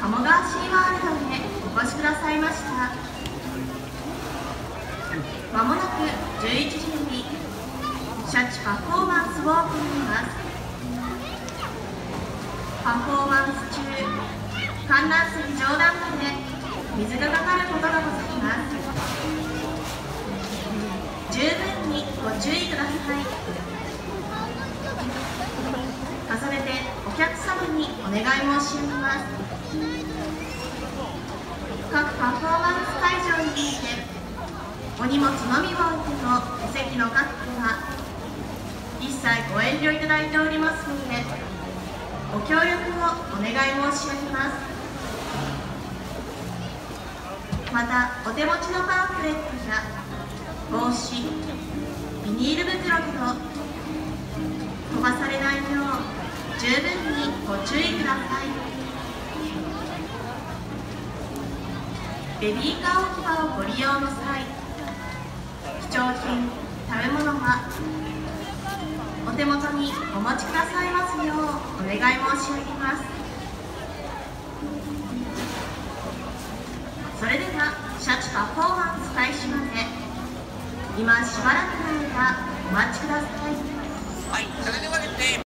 鴨川シーワールドへお越しくださいました。まもなく11時にシャチパフォーマンスを行います。パフォーマンス中観覧席上段まで水がかかることがございます。重ねてお客様にお願い申し上げます。各パフォーマンス会場においてお荷物のみを置いてのお席の確保は一切ご遠慮いただいております。のでご協力をお願い申し上げます。またお手持ちのパンフレットや帽子ビニール袋など飛ばされないよう十分にご注意くださいベビーカー置き場をご利用の際貴重品食べ物はお手元にお持ちくださいますようお願い申し上げます。それではシャチパフォーマンス開始まで今しばらくの間お待ちください。はい、それではですね。